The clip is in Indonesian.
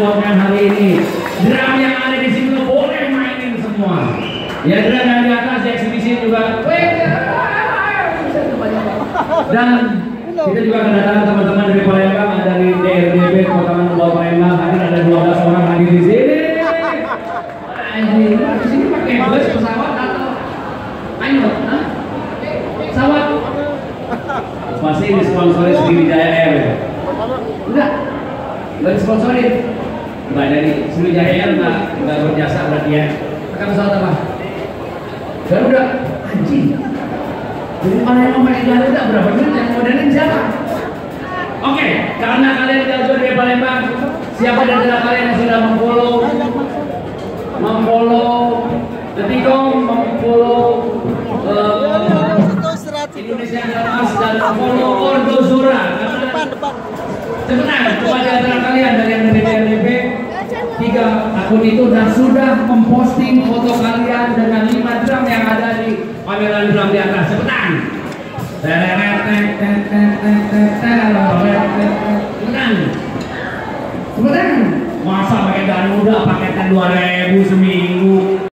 buatkan hari ini. Drum yang ada di sini boleh mainin semua. Ya drum yang di atas di eksibisi juga. Dan kita juga kedatangan teman-teman dari Palembang, dari DRDB Kota Manual Palembang. Hadir ada 12 orang hadir di sini. Di sini pakai bus pesawat atau ayo? Pesawat. Pasti disponsori enggak disponsorin. Enggak dari Sriwijaya enggak enggak berjasa berarti ya. Akan pesawat apa? Garuda. Anjing. Jadi mana yang mau pakai Garuda berapa duit yang modelin siapa? Oke, karena kalian jauh dari Palembang, siapa dari kalian yang sudah memfollow memfollow Detikom, memfollow eh, Indonesia Mas dan memfollow Ordo Sebentar, kepada antara kalian dari yang dari DRDP tiga akun itu dan sudah memposting foto kalian dengan lima drum yang ada di pameran drum di atas. Cepetan. Cepetan. Cepetan. Masa pakai dan muda paketan 2000 seminggu